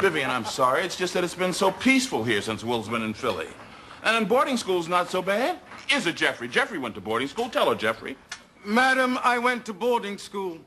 Vivian, I'm sorry. It's just that it's been so peaceful here since Will's been in Philly. And boarding school's not so bad. Is it, Geoffrey? Geoffrey went to boarding school. Tell her, Geoffrey. Madam, I went to boarding school.